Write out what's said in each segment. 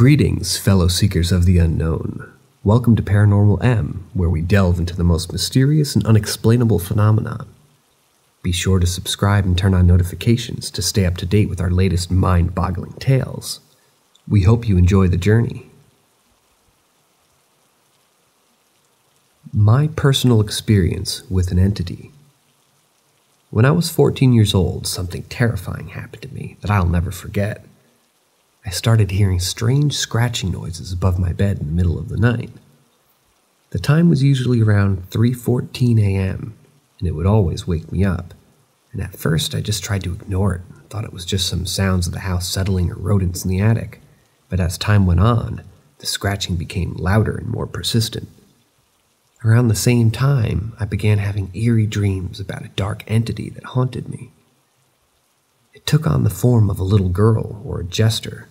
Greetings, fellow seekers of the unknown. Welcome to Paranormal M, where we delve into the most mysterious and unexplainable phenomena. Be sure to subscribe and turn on notifications to stay up to date with our latest mind boggling tales. We hope you enjoy the journey. My personal experience with an entity. When I was 14 years old, something terrifying happened to me that I'll never forget. I started hearing strange scratching noises above my bed in the middle of the night. The time was usually around 3:14 a.m., and it would always wake me up. And at first I just tried to ignore it, thought it was just some sounds of the house settling or rodents in the attic. But as time went on, the scratching became louder and more persistent. Around the same time, I began having eerie dreams about a dark entity that haunted me. It took on the form of a little girl or a jester,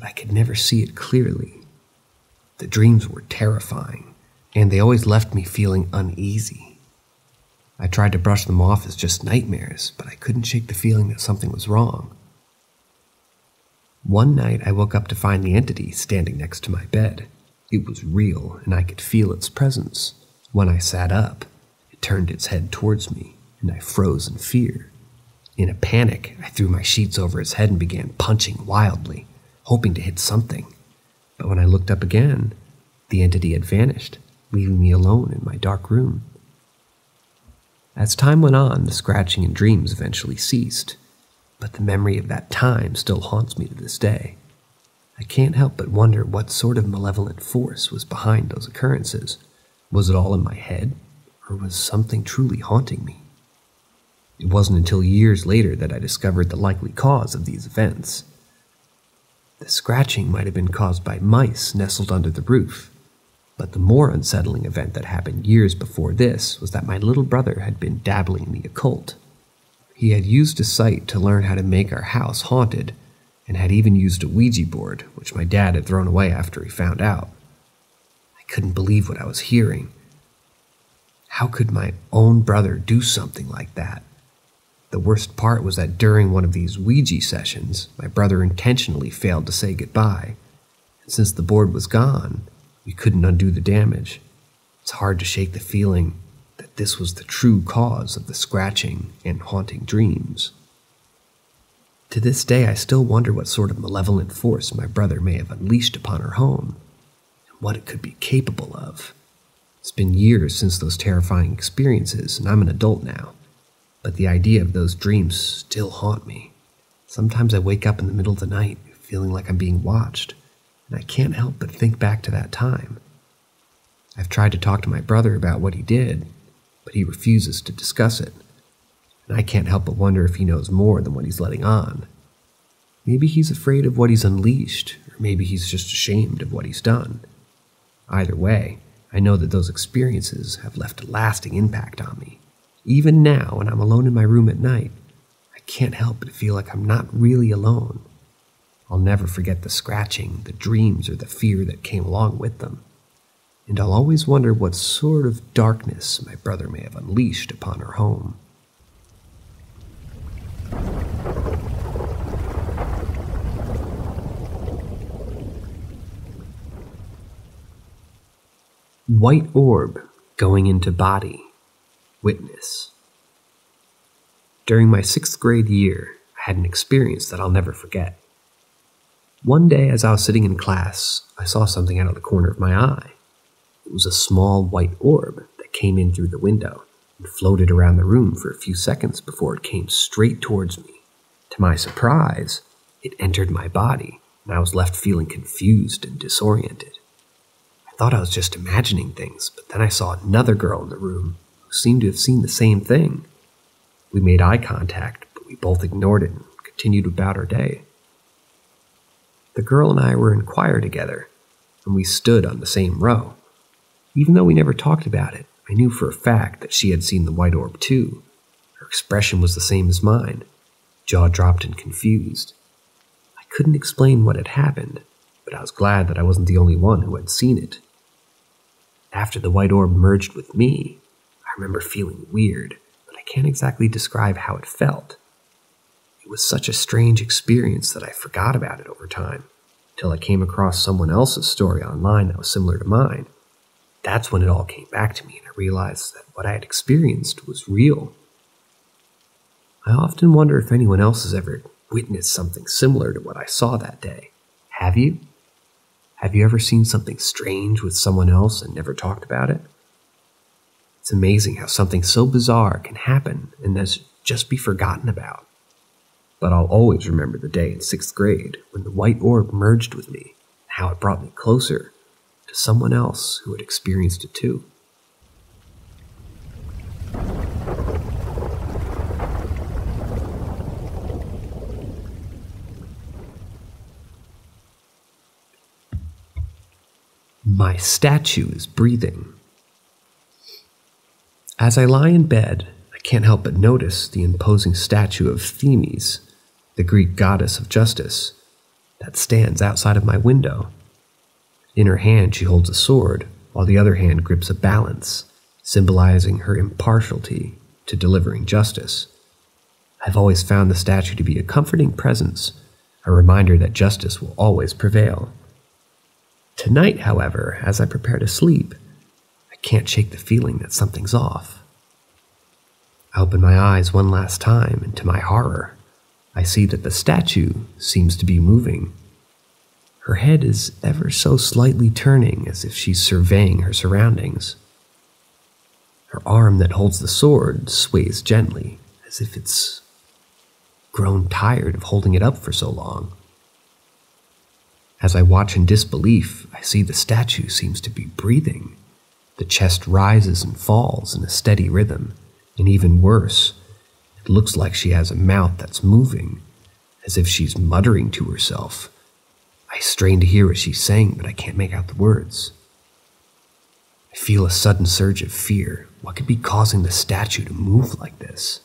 but I could never see it clearly. The dreams were terrifying, and they always left me feeling uneasy. I tried to brush them off as just nightmares, but I couldn't shake the feeling that something was wrong. One night I woke up to find the entity standing next to my bed. It was real, and I could feel its presence. When I sat up, it turned its head towards me, and I froze in fear. In a panic, I threw my sheets over its head and began punching wildly, hoping to hit something. But when I looked up again, the entity had vanished, leaving me alone in my dark room. As time went on, the scratching and dreams eventually ceased, but the memory of that time still haunts me to this day. I can't help but wonder what sort of malevolent force was behind those occurrences. Was it all in my head, or was something truly haunting me? It wasn't until years later that I discovered the likely cause of these events. The scratching might have been caused by mice nestled under the roof, but the more unsettling event that happened years before this was that my little brother had been dabbling in the occult. He had used a site to learn how to make our house haunted, and had even used a Ouija board, which my dad had thrown away after he found out. I couldn't believe what I was hearing. How could my own brother do something like that? The worst part was that during one of these Ouija sessions, my brother intentionally failed to say goodbye. And since the board was gone, we couldn't undo the damage. It's hard to shake the feeling that this was the true cause of the scratching and haunting dreams. To this day, I still wonder what sort of malevolent force my brother may have unleashed upon our home, and what it could be capable of. It's been years since those terrifying experiences, and I'm an adult now, but the idea of those dreams still haunt me. Sometimes I wake up in the middle of the night feeling like I'm being watched, and I can't help but think back to that time. I've tried to talk to my brother about what he did, but he refuses to discuss it. And I can't help but wonder if he knows more than what he's letting on. Maybe he's afraid of what he's unleashed, or maybe he's just ashamed of what he's done. Either way, I know that those experiences have left a lasting impact on me. Even now, when I'm alone in my room at night, I can't help but feel like I'm not really alone. I'll never forget the scratching, the dreams, or the fear that came along with them. And I'll always wonder what sort of darkness my brother may have unleashed upon our home. White orb going into body. Witness. During my sixth grade year, I had an experience that I'll never forget. One day, as I was sitting in class, I saw something out of the corner of my eye. It was a small white orb that came in through the window and floated around the room for a few seconds before it came straight towards me. To my surprise, it entered my body, and I was left feeling confused and disoriented. I thought I was just imagining things, but then I saw another girl in the room seemed to have seen the same thing. We made eye contact, but we both ignored it and continued about our day. The girl and I were in choir together, and we stood on the same row. Even though we never talked about it, I knew for a fact that she had seen the white orb too. Her expression was the same as mine, jaw dropped and confused. I couldn't explain what had happened, but I was glad that I wasn't the only one who had seen it. After the white orb merged with me, I remember feeling weird, but I can't exactly describe how it felt. It was such a strange experience that I forgot about it over time, till I came across someone else's story online that was similar to mine. That's when it all came back to me and I realized that what I had experienced was real. I often wonder if anyone else has ever witnessed something similar to what I saw that day. Have you? Have you ever seen something strange with someone else and never talked about it? It's amazing how something so bizarre can happen and just be forgotten about. But I'll always remember the day in sixth grade when the white orb merged with me and how it brought me closer to someone else who had experienced it too. My statue is breathing. As I lie in bed, I can't help but notice the imposing statue of Themis, the Greek goddess of justice, that stands outside of my window. In her hand, she holds a sword, while the other hand grips a balance, symbolizing her impartiality to delivering justice. I've always found the statue to be a comforting presence, a reminder that justice will always prevail. Tonight, however, as I prepare to sleep, can't shake the feeling that something's off. I open my eyes one last time, and to my horror, I see that the statue seems to be moving. Her head is ever so slightly turning as if she's surveying her surroundings. Her arm that holds the sword sways gently, as if it's grown tired of holding it up for so long. As I watch in disbelief, I see the statue seems to be breathing. The chest rises and falls in a steady rhythm, and even worse, it looks like she has a mouth that's moving, as if she's muttering to herself. I strain to hear what she's saying, but I can't make out the words. I feel a sudden surge of fear. What could be causing the statue to move like this?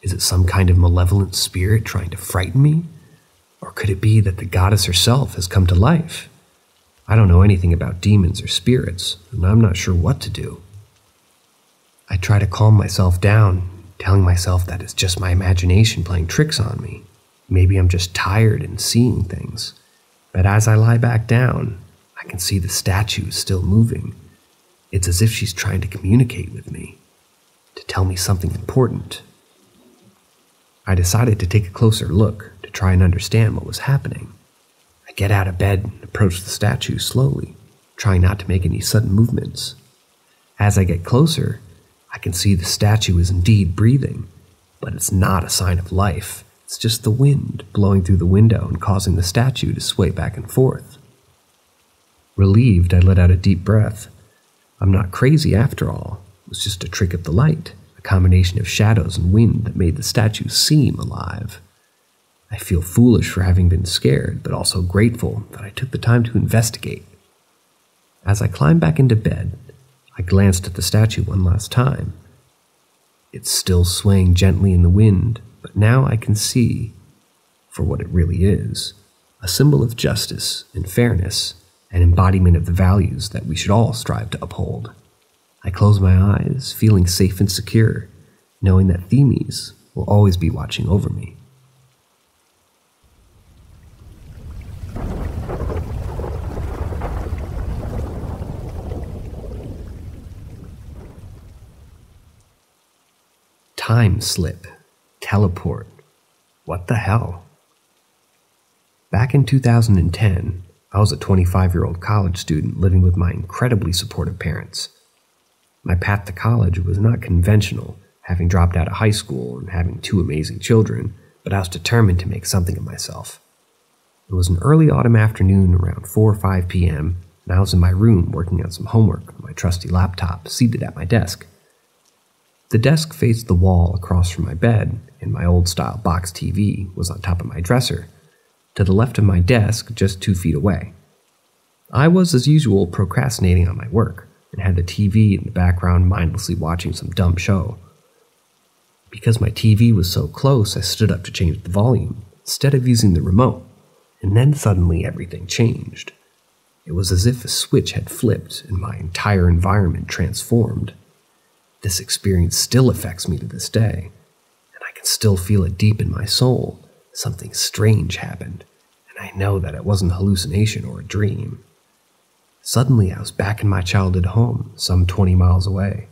Is it some kind of malevolent spirit trying to frighten me? Or could it be that the goddess herself has come to life? I don't know anything about demons or spirits, and I'm not sure what to do. I try to calm myself down, telling myself that it's just my imagination playing tricks on me. Maybe I'm just tired and seeing things. But as I lie back down, I can see the statue still moving. It's as if she's trying to communicate with me, to tell me something important. I decided to take a closer look to try and understand what was happening. I get out of bed and approach the statue slowly, trying not to make any sudden movements. As I get closer, I can see the statue is indeed breathing, but it's not a sign of life. It's just the wind blowing through the window and causing the statue to sway back and forth. Relieved, I let out a deep breath. I'm not crazy after all. It was just a trick of the light, a combination of shadows and wind that made the statue seem alive. I feel foolish for having been scared, but also grateful that I took the time to investigate. As I climbed back into bed, I glanced at the statue one last time. It's still swaying gently in the wind, but now I can see, for what it really is, a symbol of justice and fairness, an embodiment of the values that we should all strive to uphold. I close my eyes, feeling safe and secure, knowing that Themis will always be watching over me. Time slip, teleport. What the hell? Back in 2010, I was a 25 year old college student living with my incredibly supportive parents. My path to college was not conventional, having dropped out of high school and having two amazing children, but I was determined to make something of myself. It was an early autumn afternoon around 4 or 5 p.m., and I was in my room working on some homework on my trusty laptop, seated at my desk. The desk faced the wall across from my bed, and my old style box TV was on top of my dresser, to the left of my desk, just two feet away. I was, as usual, procrastinating on my work and had the TV in the background mindlessly watching some dumb show. Because my TV was so close, I stood up to change the volume instead of using the remote, and then suddenly everything changed. It was as if a switch had flipped and my entire environment transformed. This experience still affects me to this day, and I can still feel it deep in my soul. Something strange happened, and I know that it wasn't a hallucination or a dream. Suddenly, I was back in my childhood home, some 20 miles away,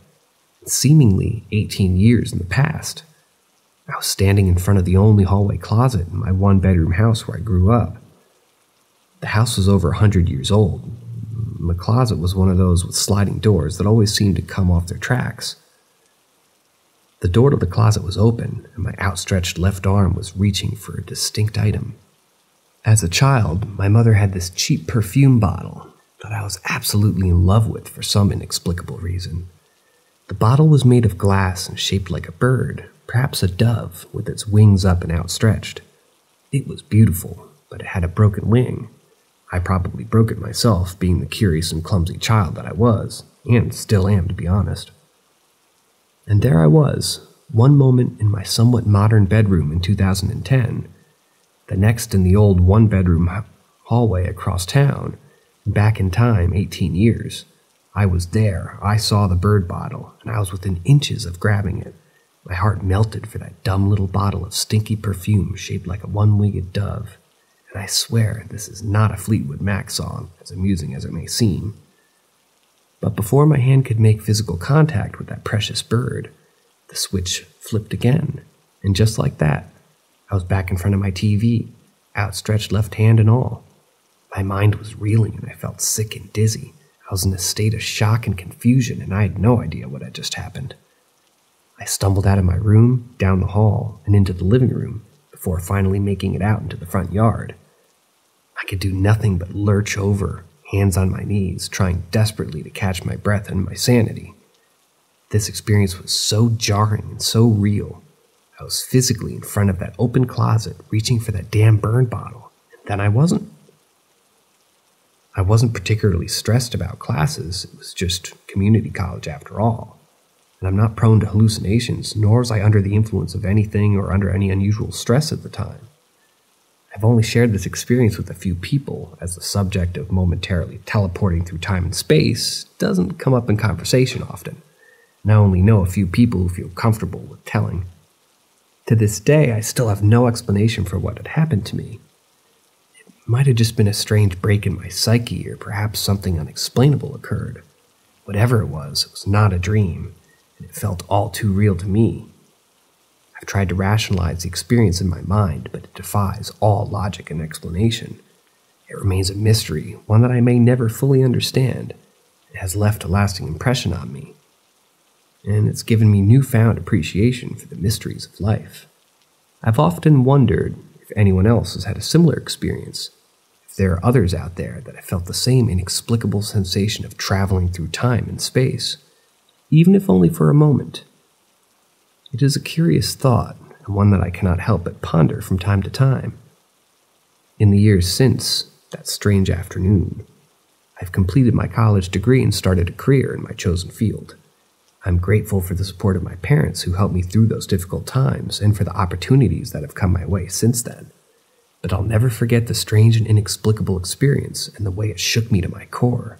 seemingly 18 years in the past. I was standing in front of the only hallway closet in my one bedroom house where I grew up. The house was over a 100 years old. The closet was one of those with sliding doors that always seemed to come off their tracks. The door to the closet was open, and my outstretched left arm was reaching for a distinct item. As a child, my mother had this cheap perfume bottle that I was absolutely in love with for some inexplicable reason. The bottle was made of glass and shaped like a bird, perhaps a dove, with its wings up and outstretched. It was beautiful, but it had a broken wing. I probably broke it myself, being the curious and clumsy child that I was, and still am, to be honest. And there I was, one moment in my somewhat modern bedroom in 2010, the next in the old one bedroom hallway across town, back in time 18 years. I was there, I saw the bird bottle, and I was within inches of grabbing it. My heart melted for that dumb little bottle of stinky perfume shaped like a one winged dove. And I swear this is not a Fleetwood Mac song, as amusing as it may seem. But before my hand could make physical contact with that precious bird, the switch flipped again. And just like that, I was back in front of my TV, outstretched left hand and all. My mind was reeling and I felt sick and dizzy. I was in a state of shock and confusion, and I had no idea what had just happened. I stumbled out of my room, down the hall, and into the living room before finally making it out into the front yard. I could do nothing but lurch over hands on my knees, trying desperately to catch my breath and my sanity. This experience was so jarring and so real. I was physically in front of that open closet, reaching for that damn burn bottle, and then I wasn't. I wasn't particularly stressed about classes, it was just community college after all. And I'm not prone to hallucinations, nor was I under the influence of anything or under any unusual stress at the time. I've only shared this experience with a few people, as the subject of momentarily teleporting through time and space doesn't come up in conversation often, and I only know a few people who feel comfortable with telling. To this day, I still have no explanation for what had happened to me. It might have just been a strange break in my psyche, or perhaps something unexplainable occurred. Whatever it was, it was not a dream, it felt all too real to me. I've tried to rationalize the experience in my mind, but it defies all logic and explanation. It remains a mystery, one that I may never fully understand. It has left a lasting impression on me, and it's given me newfound appreciation for the mysteries of life. I've often wondered if anyone else has had a similar experience, if there are others out there that have felt the same inexplicable sensation of traveling through time and space, even if only for a moment. It is a curious thought, and one that I cannot help but ponder from time to time. In the years since that strange afternoon, I've completed my college degree and started a career in my chosen field. I'm grateful for the support of my parents who helped me through those difficult times and for the opportunities that have come my way since then. But I'll never forget the strange and inexplicable experience and the way it shook me to my core.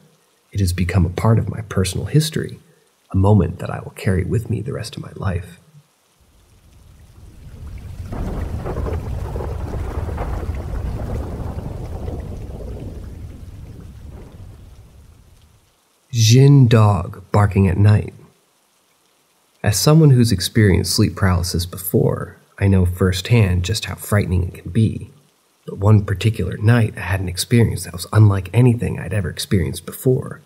It has become a part of my personal history, a moment that I will carry with me the rest of my life. Jinn dog barking at night. As someone who's experienced sleep paralysis before, I know firsthand just how frightening it can be. But one particular night, I had an experience that was unlike anything I'd ever experienced before.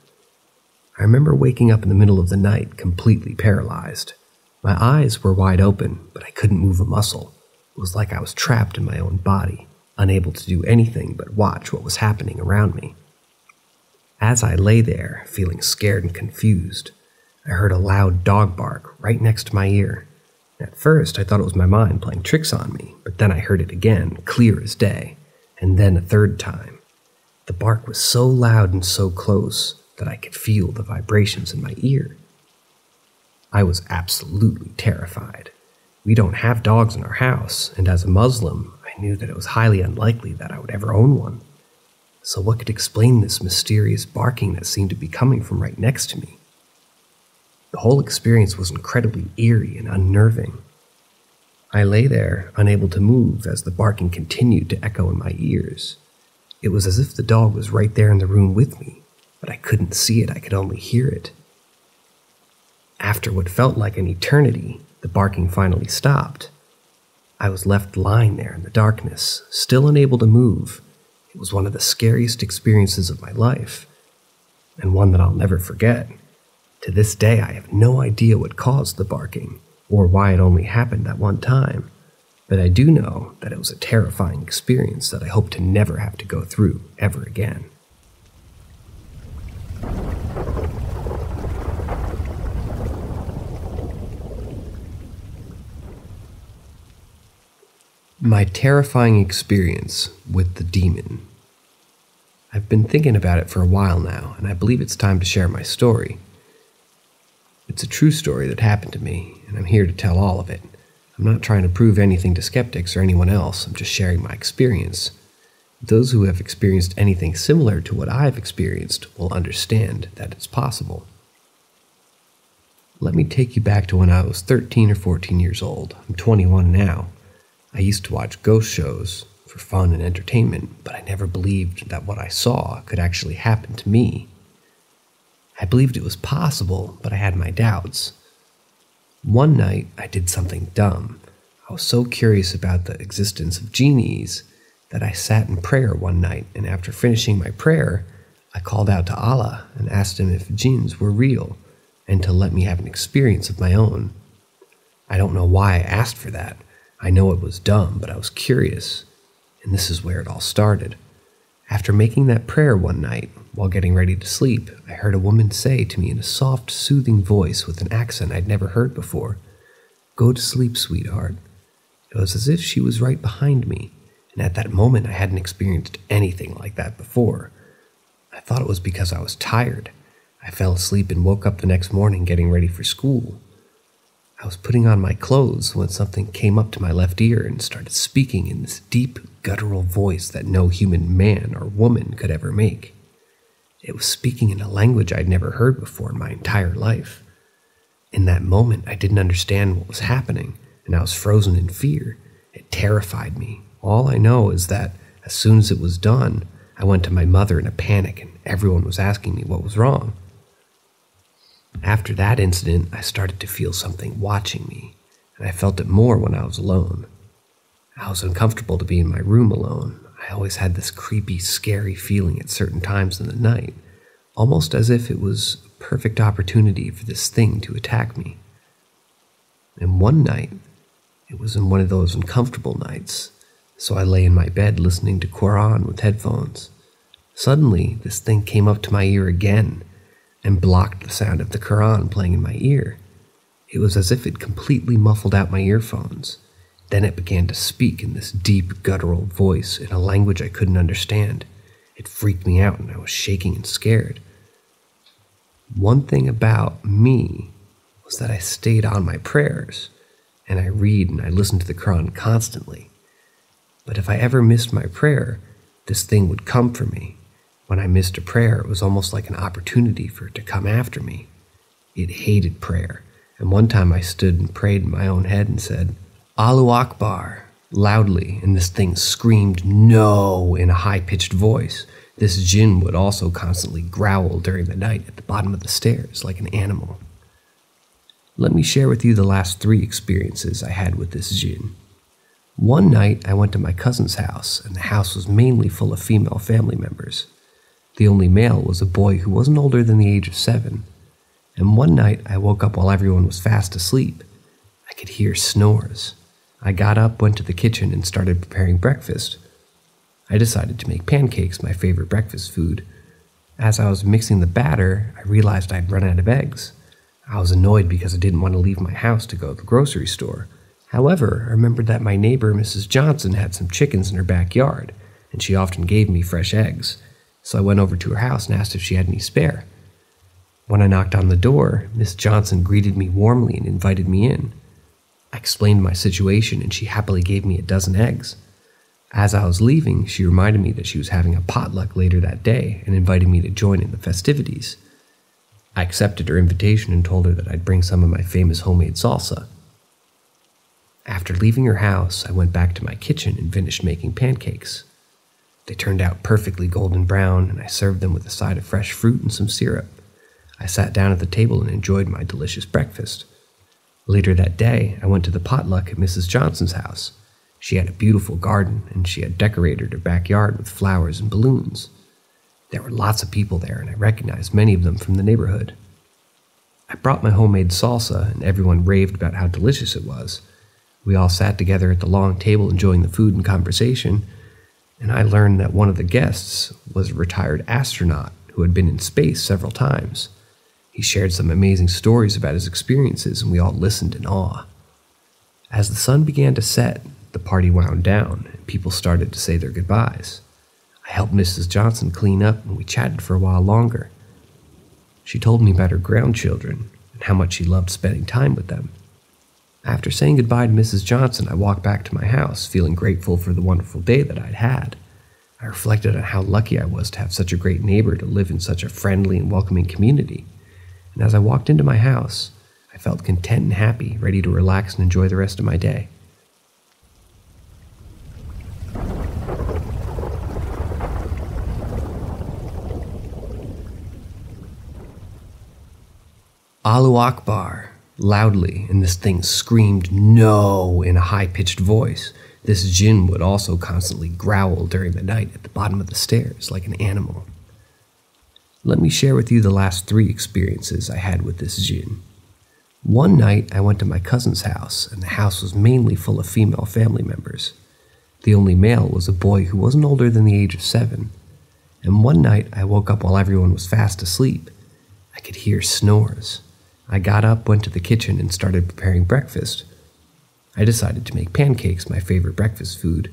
I remember waking up in the middle of the night completely paralyzed. My eyes were wide open, but I couldn't move a muscle. It was like I was trapped in my own body, unable to do anything but watch what was happening around me. As I lay there, feeling scared and confused, I heard a loud dog bark right next to my ear. At first, I thought it was my mind playing tricks on me, but then I heard it again, clear as day, and then a third time. The bark was so loud and so close that I could feel the vibrations in my ear. I was absolutely terrified. We don't have dogs in our house, and as a Muslim, I knew that it was highly unlikely that I would ever own one. So, what could explain this mysterious barking that seemed to be coming from right next to me? The whole experience was incredibly eerie and unnerving. I lay there, unable to move, as the barking continued to echo in my ears. It was as if the dog was right there in the room with me, but I couldn't see it, I could only hear it. After what felt like an eternity, the barking finally stopped. I was left lying there in the darkness, still unable to move. It was one of the scariest experiences of my life, and one that I'll never forget. To this day, I have no idea what caused the barking, or why it only happened that one time, but I do know that it was a terrifying experience that I hope to never have to go through ever again. My terrifying experience with the demon. I've been thinking about it for a while now, and I believe it's time to share my story. It's a true story that happened to me, and I'm here to tell all of it. I'm not trying to prove anything to skeptics or anyone else, I'm just sharing my experience. Those who have experienced anything similar to what I've experienced will understand that it's possible. Let me take you back to when I was 13 or 14 years old. I'm 21 now. I used to watch ghost shows for fun and entertainment, but I never believed that what I saw could actually happen to me. I believed it was possible, but I had my doubts. One night, I did something dumb. I was so curious about the existence of genies that I sat in prayer one night, and after finishing my prayer, I called out to Allah and asked him if jinns were real and to let me have an experience of my own. I don't know why I asked for that. I know it was dumb, but I was curious, and this is where it all started. After making that prayer one night, while getting ready to sleep, I heard a woman say to me in a soft, soothing voice with an accent I'd never heard before, Go to sleep, sweetheart. It was as if she was right behind me, and at that moment I hadn't experienced anything like that before. I thought it was because I was tired. I fell asleep and woke up the next morning getting ready for school. I was putting on my clothes when something came up to my left ear and started speaking in this deep, guttural voice that no human man or woman could ever make. It was speaking in a language I'd never heard before in my entire life. In that moment, I didn't understand what was happening, and I was frozen in fear. It terrified me. All I know is that as soon as it was done, I went to my mother in a panic, and everyone was asking me what was wrong. After that incident, I started to feel something watching me, and I felt it more when I was alone. I was uncomfortable to be in my room alone. I always had this creepy, scary feeling at certain times in the night, almost as if it was a perfect opportunity for this thing to attack me. And one night, it was in one of those uncomfortable nights, so I lay in my bed listening to Quran with headphones. Suddenly, this thing came up to my ear again and blocked the sound of the Quran playing in my ear. It was as if it completely muffled out my earphones. Then it began to speak in this deep, guttural voice in a language I couldn't understand. It freaked me out and I was shaking and scared. One thing about me was that I stayed on my prayers, and I read and I listen to the Quran constantly. But if I ever missed my prayer, this thing would come for me when I missed a prayer, it was almost like an opportunity for it to come after me. It hated prayer, and one time I stood and prayed in my own head and said, Allahu Akbar, loudly, and this thing screamed no in a high pitched voice. This jinn would also constantly growl during the night at the bottom of the stairs like an animal. Let me share with you the last three experiences I had with this jinn. One night I went to my cousin's house, and the house was mainly full of female family members. The only male was a boy who wasn't older than the age of seven. And one night I woke up while everyone was fast asleep. I could hear snores. I got up, went to the kitchen, and started preparing breakfast. I decided to make pancakes my favorite breakfast food. As I was mixing the batter, I realized I'd run out of eggs. I was annoyed because I didn't want to leave my house to go to the grocery store. However, I remembered that my neighbor, Mrs. Johnson, had some chickens in her backyard, and she often gave me fresh eggs so I went over to her house and asked if she had any spare. When I knocked on the door, Miss Johnson greeted me warmly and invited me in. I explained my situation and she happily gave me a dozen eggs. As I was leaving, she reminded me that she was having a potluck later that day and invited me to join in the festivities. I accepted her invitation and told her that I'd bring some of my famous homemade salsa. After leaving her house, I went back to my kitchen and finished making pancakes. They turned out perfectly golden brown, and I served them with a side of fresh fruit and some syrup. I sat down at the table and enjoyed my delicious breakfast. Later that day, I went to the potluck at Mrs. Johnson's house. She had a beautiful garden, and she had decorated her backyard with flowers and balloons. There were lots of people there, and I recognized many of them from the neighborhood. I brought my homemade salsa, and everyone raved about how delicious it was. We all sat together at the long table enjoying the food and conversation, and I learned that one of the guests was a retired astronaut who had been in space several times. He shared some amazing stories about his experiences, and we all listened in awe. As the sun began to set, the party wound down, and people started to say their goodbyes. I helped Mrs. Johnson clean up, and we chatted for a while longer. She told me about her grandchildren and how much she loved spending time with them. After saying goodbye to Mrs. Johnson, I walked back to my house, feeling grateful for the wonderful day that I'd had. I reflected on how lucky I was to have such a great neighbor to live in such a friendly and welcoming community. And as I walked into my house, I felt content and happy, ready to relax and enjoy the rest of my day. Allahu Akbar, loudly, and this thing screamed no in a high pitched voice. This jinn would also constantly growl during the night at the bottom of the stairs like an animal. Let me share with you the last three experiences I had with this jinn. One night, I went to my cousin's house, and the house was mainly full of female family members. The only male was a boy who wasn't older than the age of seven. And one night, I woke up while everyone was fast asleep. I could hear snores. I got up, went to the kitchen, and started preparing breakfast. I decided to make pancakes my favorite breakfast food.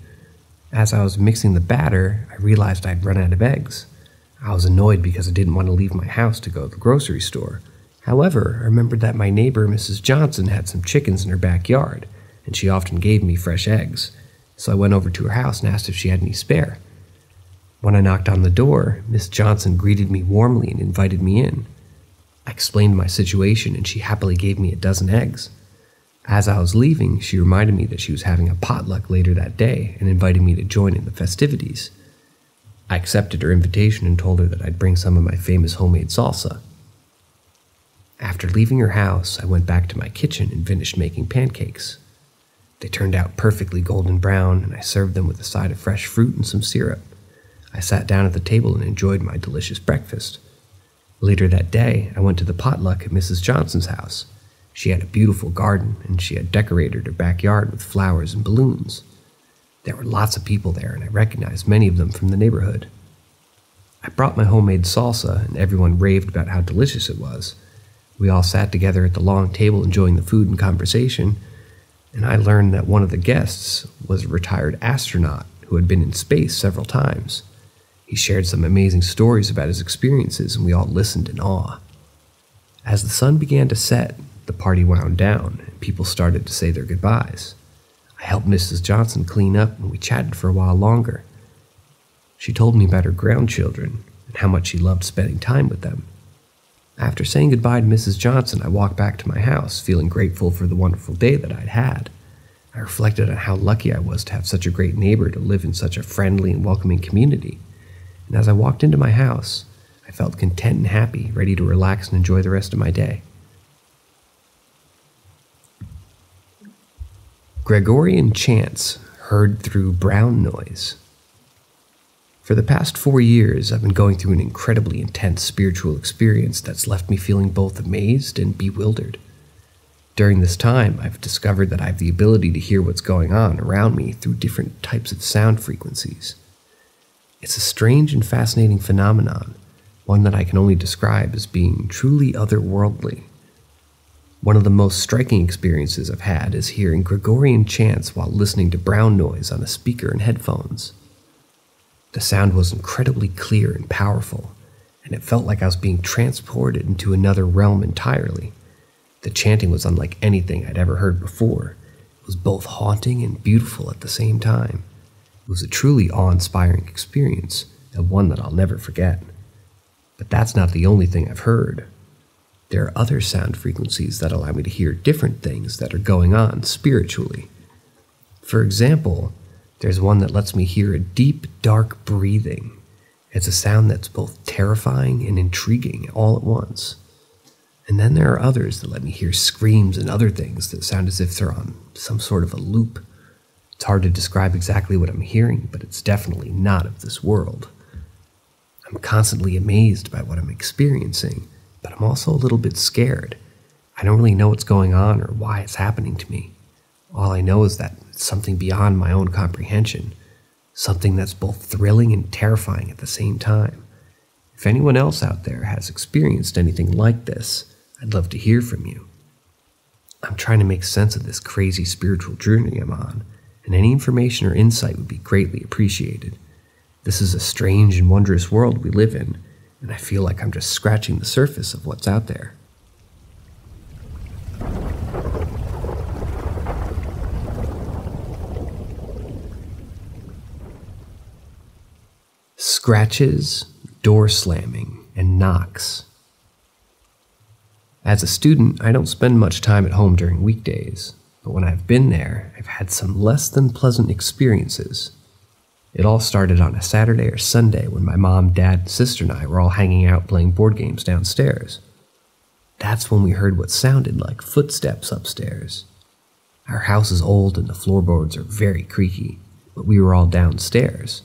As I was mixing the batter, I realized I'd run out of eggs. I was annoyed because I didn't want to leave my house to go to the grocery store. However, I remembered that my neighbor, Mrs. Johnson, had some chickens in her backyard, and she often gave me fresh eggs. So I went over to her house and asked if she had any spare. When I knocked on the door, Miss Johnson greeted me warmly and invited me in. I explained my situation, and she happily gave me a dozen eggs. As I was leaving, she reminded me that she was having a potluck later that day and invited me to join in the festivities. I accepted her invitation and told her that I'd bring some of my famous homemade salsa. After leaving her house, I went back to my kitchen and finished making pancakes. They turned out perfectly golden brown, and I served them with a side of fresh fruit and some syrup. I sat down at the table and enjoyed my delicious breakfast. Later that day, I went to the potluck at Mrs. Johnson's house. She had a beautiful garden, and she had decorated her backyard with flowers and balloons. There were lots of people there, and I recognized many of them from the neighborhood. I brought my homemade salsa, and everyone raved about how delicious it was. We all sat together at the long table enjoying the food and conversation, and I learned that one of the guests was a retired astronaut who had been in space several times. He shared some amazing stories about his experiences, and we all listened in awe. As the sun began to set, the party wound down, and people started to say their goodbyes. I helped Mrs. Johnson clean up, and we chatted for a while longer. She told me about her grandchildren and how much she loved spending time with them. After saying goodbye to Mrs. Johnson, I walked back to my house, feeling grateful for the wonderful day that I'd had. I reflected on how lucky I was to have such a great neighbor to live in such a friendly and welcoming community and as I walked into my house, I felt content and happy, ready to relax and enjoy the rest of my day. Gregorian chants heard through brown noise. For the past four years, I've been going through an incredibly intense spiritual experience that's left me feeling both amazed and bewildered. During this time, I've discovered that I have the ability to hear what's going on around me through different types of sound frequencies. It's a strange and fascinating phenomenon, one that I can only describe as being truly otherworldly. One of the most striking experiences I've had is hearing Gregorian chants while listening to brown noise on a speaker and headphones. The sound was incredibly clear and powerful, and it felt like I was being transported into another realm entirely. The chanting was unlike anything I'd ever heard before. It was both haunting and beautiful at the same time. It was a truly awe inspiring experience, and one that I'll never forget. But that's not the only thing I've heard. There are other sound frequencies that allow me to hear different things that are going on spiritually. For example, There's one that lets me hear a deep, dark breathing. It's a sound that's both terrifying and intriguing all at once. And then there are others that let me hear screams and other things that sound as if they're on some sort of a loop. It's hard to describe exactly what I'm hearing, but it's definitely not of this world. I'm constantly amazed by what I'm experiencing, but I'm also a little bit scared. I don't really know what's going on or why it's happening to me. All I know is that it's something beyond my own comprehension, something that's both thrilling and terrifying at the same time. If anyone else out there has experienced anything like this, I'd love to hear from you. I'm trying to make sense of this crazy spiritual journey I'm on, and any information or insight would be greatly appreciated. This is a strange and wondrous world we live in, and I feel like I'm just scratching the surface of what's out there. Scratches, door slamming, and knocks. As a student, I don't spend much time at home during weekdays, but when I've been there, I've had some less than pleasant experiences. It all started on a Saturday or Sunday when my mom, dad, sister, and I were all hanging out playing board games downstairs. That's when we heard what sounded like footsteps upstairs. Our house is old and the floorboards are very creaky, but we were all downstairs.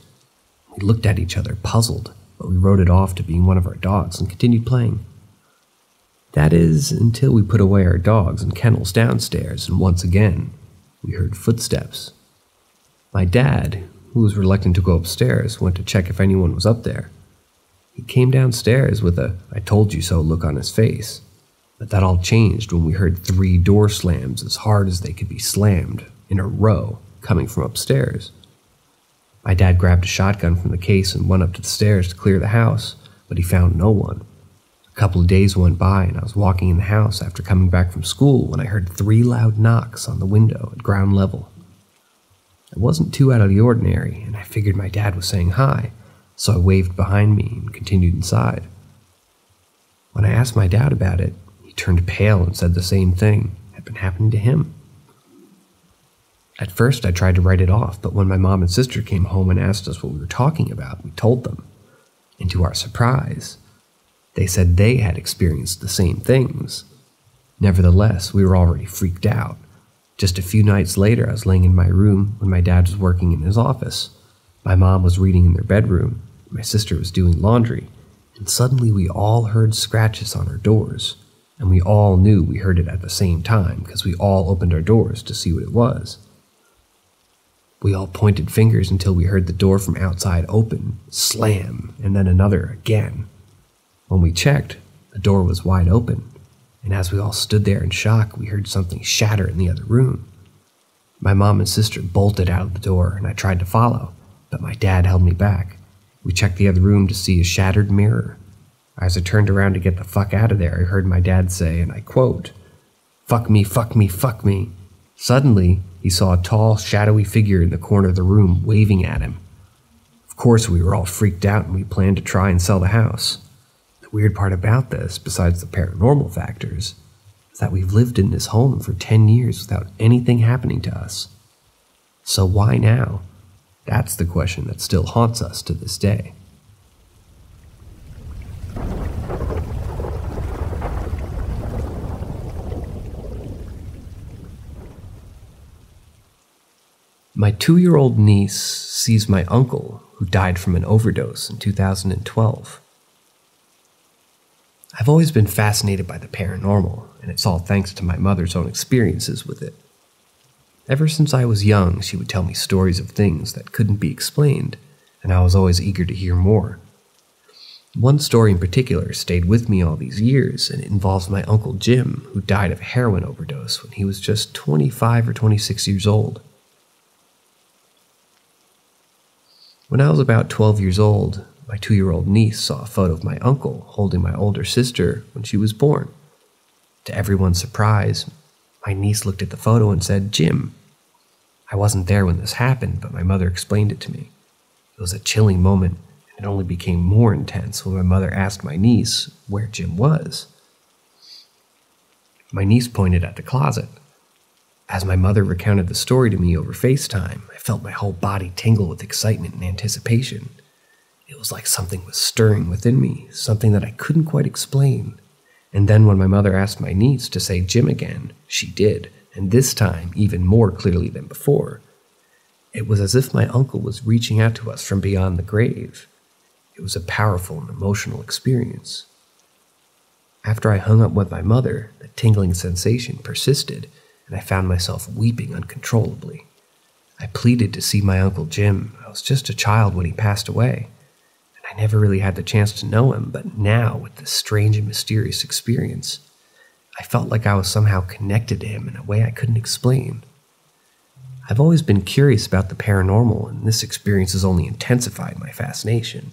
We looked at each other puzzled, but we wrote it off to being one of our dogs and continued playing. That is, until we put away our dogs and kennels downstairs, and once again, we heard footsteps. My dad, who was reluctant to go upstairs, went to check if anyone was up there. He came downstairs with a I told you so look on his face. But that all changed when we heard three door slams as hard as they could be slammed, in a row, coming from upstairs. My dad grabbed a shotgun from the case and went up to the stairs to clear the house, but he found no one. A couple of days went by, and I was walking in the house after coming back from school when I heard three loud knocks on the window at ground level. It wasn't too out of the ordinary, and I figured my dad was saying hi, so I waved behind me and continued inside. When I asked my dad about it, he turned pale and said the same thing had been happening to him. At first, I tried to write it off, but when my mom and sister came home and asked us what we were talking about, we told them. And to our surprise, they said they had experienced the same things. Nevertheless, we were already freaked out. Just a few nights later, I was laying in my room when my dad was working in his office. My mom was reading in their bedroom, my sister was doing laundry, and suddenly we all heard scratches on our doors. And we all knew we heard it at the same time because we all opened our doors to see what it was. We all pointed fingers until we heard the door from outside open, slam, and then another again. When we checked, the door was wide open, and as we all stood there in shock, we heard something shatter in the other room. My mom and sister bolted out of the door, and I tried to follow, but my dad held me back. We checked the other room to see a shattered mirror. As I turned around to get the fuck out of there, I heard my dad say, and I quote, Fuck me, fuck me, fuck me. Suddenly, he saw a tall, shadowy figure in the corner of the room waving at him. Of course, we were all freaked out and we planned to try and sell the house weird part about this, besides the paranormal factors, is that we've lived in this home for 10 years without anything happening to us. So why now? That's the question that still haunts us to this day. My two year old niece sees my uncle, who died from an overdose in 2012. I've always been fascinated by the paranormal, and it's all thanks to my mother's own experiences with it. Ever since I was young, she would tell me stories of things that couldn't be explained, and I was always eager to hear more. One story in particular stayed with me all these years, and it involves my Uncle Jim, who died of heroin overdose when he was just 25 or 26 years old. When I was about 12 years old, my two year old niece saw a photo of my uncle holding my older sister when she was born. To everyone's surprise, my niece looked at the photo and said, Jim. I wasn't there when this happened, but my mother explained it to me. It was a chilling moment, and it only became more intense when my mother asked my niece where Jim was. My niece pointed at the closet. As my mother recounted the story to me over FaceTime, I felt my whole body tingle with excitement and anticipation. It was like something was stirring within me, something that I couldn't quite explain. And then when my mother asked my niece to say Jim again, she did, and this time even more clearly than before. It was as if my uncle was reaching out to us from beyond the grave. It was a powerful and emotional experience. After I hung up with my mother, the tingling sensation persisted, and I found myself weeping uncontrollably. I pleaded to see my Uncle Jim. I was just a child when he passed away, I never really had the chance to know him, but now, with this strange and mysterious experience, I felt like I was somehow connected to him in a way I couldn't explain. I've always been curious about the paranormal, and this experience has only intensified my fascination.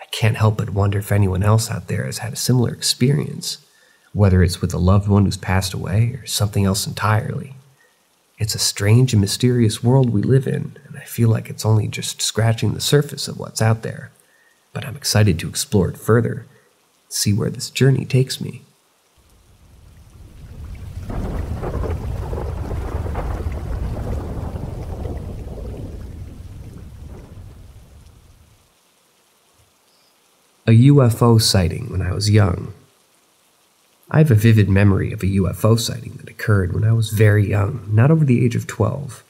I can't help but wonder if anyone else out there has had a similar experience, whether it's with a loved one who's passed away or something else entirely. It's a strange and mysterious world we live in, and I feel like it's only just scratching the surface of what's out there. But I'm excited to explore it further, see where this journey takes me. a UFO sighting when I was young. I have a vivid memory of a UFO sighting that occurred when I was very young, not over the age of 12.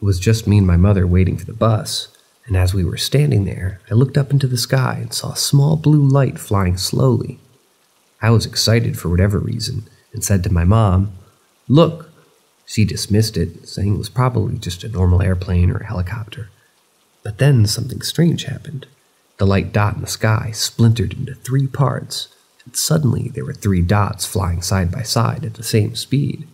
It was just me and my mother waiting for the bus, and as we were standing there, I looked up into the sky and saw a small blue light flying slowly. I was excited for whatever reason and said to my mom, Look! She dismissed it, saying it was probably just a normal airplane or a helicopter. But then something strange happened. The light dot in the sky splintered into three parts, and suddenly there were three dots flying side by side at the same speed.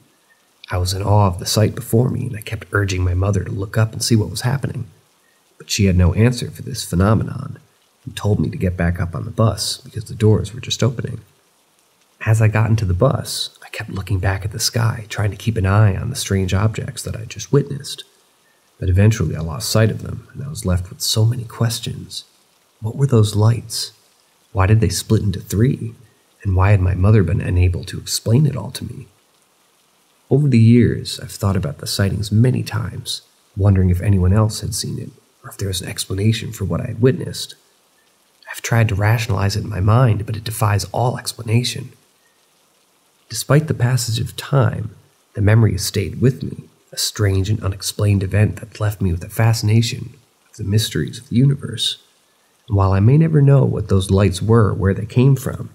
I was in awe of the sight before me, and I kept urging my mother to look up and see what was happening. But she had no answer for this phenomenon, and told me to get back up on the bus because the doors were just opening. As I got into the bus, I kept looking back at the sky, trying to keep an eye on the strange objects that I just witnessed. But eventually I lost sight of them, and I was left with so many questions. What were those lights? Why did they split into three? And why had my mother been unable to explain it all to me? Over the years, I've thought about the sightings many times, wondering if anyone else had seen it, or if there was an explanation for what I had witnessed. I've tried to rationalize it in my mind, but it defies all explanation. Despite the passage of time, the memory has stayed with me, a strange and unexplained event that left me with a fascination of the mysteries of the universe. And while I may never know what those lights were or where they came from,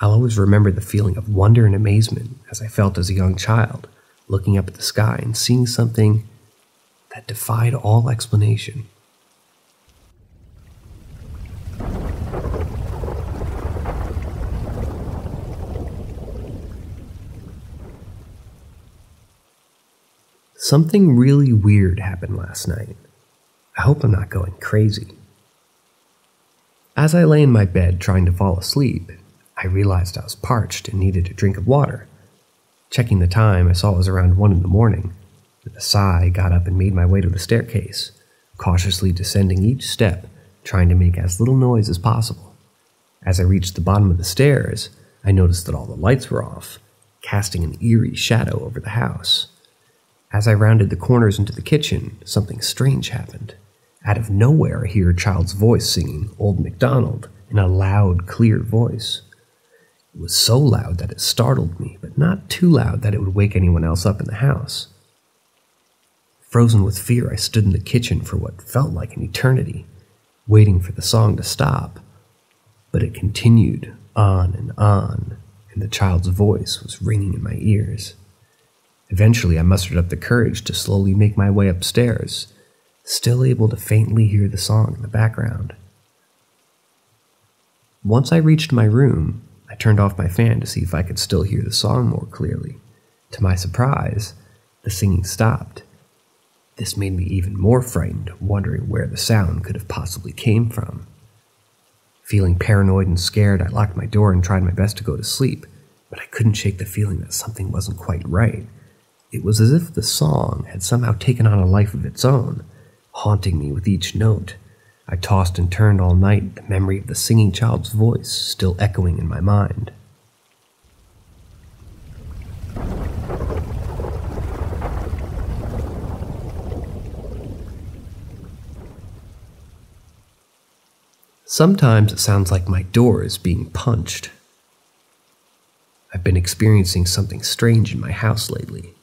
I'll always remember the feeling of wonder and amazement as I felt as a young child, looking up at the sky and seeing something that defied all explanation. Something really weird happened last night. I hope I'm not going crazy. As I lay in my bed trying to fall asleep, I realized I was parched and needed a drink of water. Checking the time, I saw it was around one in the morning. With a sigh, I got up and made my way to the staircase, cautiously descending each step, trying to make as little noise as possible. As I reached the bottom of the stairs, I noticed that all the lights were off, casting an eerie shadow over the house. As I rounded the corners into the kitchen, something strange happened. Out of nowhere, I hear a child's voice singing Old MacDonald in a loud, clear voice. It was so loud that it startled me, but not too loud that it would wake anyone else up in the house. Frozen with fear, I stood in the kitchen for what felt like an eternity, waiting for the song to stop. But it continued on and on, and the child's voice was ringing in my ears. Eventually, I mustered up the courage to slowly make my way upstairs still able to faintly hear the song in the background. Once I reached my room, I turned off my fan to see if I could still hear the song more clearly. To my surprise, the singing stopped. This made me even more frightened, wondering where the sound could have possibly came from. Feeling paranoid and scared, I locked my door and tried my best to go to sleep, but I couldn't shake the feeling that something wasn't quite right. It was as if the song had somehow taken on a life of its own, haunting me with each note. I tossed and turned all night, the memory of the singing child's voice still echoing in my mind. Sometimes it sounds like my door is being punched. I've been experiencing something strange in my house lately.